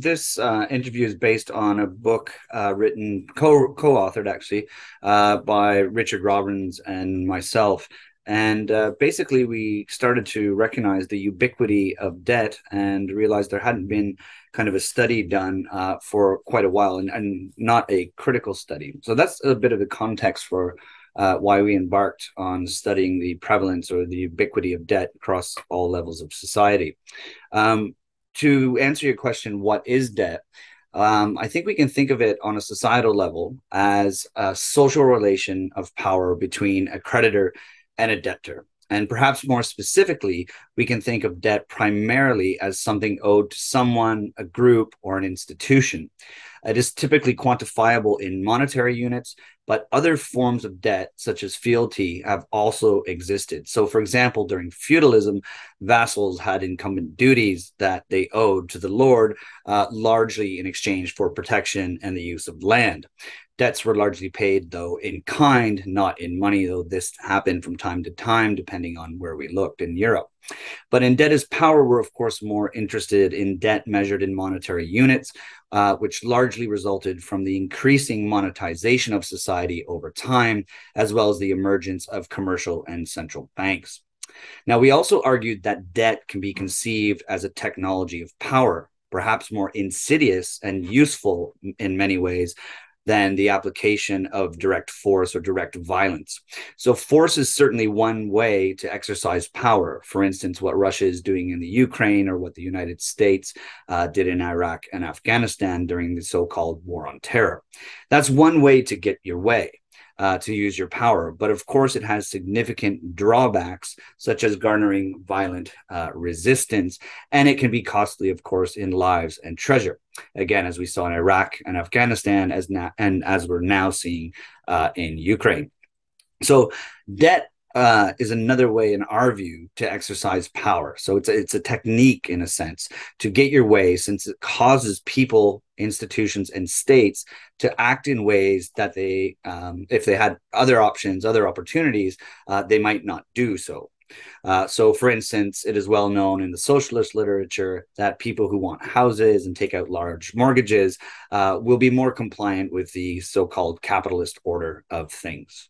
this uh, interview is based on a book uh, written co co-authored actually uh, by Richard Robbins and myself. And uh, basically, we started to recognize the ubiquity of debt and realized there hadn't been kind of a study done uh, for quite a while and, and not a critical study. So that's a bit of the context for uh, why we embarked on studying the prevalence or the ubiquity of debt across all levels of society. Um, to answer your question, what is debt? Um, I think we can think of it on a societal level as a social relation of power between a creditor and a debtor. And perhaps more specifically, we can think of debt primarily as something owed to someone, a group, or an institution. It is typically quantifiable in monetary units, but other forms of debt, such as fealty, have also existed. So, for example, during feudalism, vassals had incumbent duties that they owed to the lord, uh, largely in exchange for protection and the use of land. Debts were largely paid, though, in kind, not in money, though this happened from time to time, depending on where we looked in Europe. But in Debt as Power, we're of course more interested in debt measured in monetary units, uh, which largely resulted from the increasing monetization of society over time, as well as the emergence of commercial and central banks. Now, we also argued that debt can be conceived as a technology of power, perhaps more insidious and useful in many ways than the application of direct force or direct violence. So, force is certainly one way to exercise power. For instance, what Russia is doing in the Ukraine or what the United States uh, did in Iraq and Afghanistan during the so called war on terror. That's one way to get your way uh, to use your power. But of course, it has significant drawbacks, such as garnering violent uh, resistance, and it can be costly, of course, in lives and treasure. Again, as we saw in Iraq and Afghanistan, as now and as we're now seeing uh, in Ukraine. So, debt uh, is another way, in our view, to exercise power. So it's a, it's a technique, in a sense, to get your way, since it causes people, institutions, and states to act in ways that they, um, if they had other options, other opportunities, uh, they might not do so. Uh, so, for instance, it is well known in the socialist literature that people who want houses and take out large mortgages uh, will be more compliant with the so called capitalist order of things.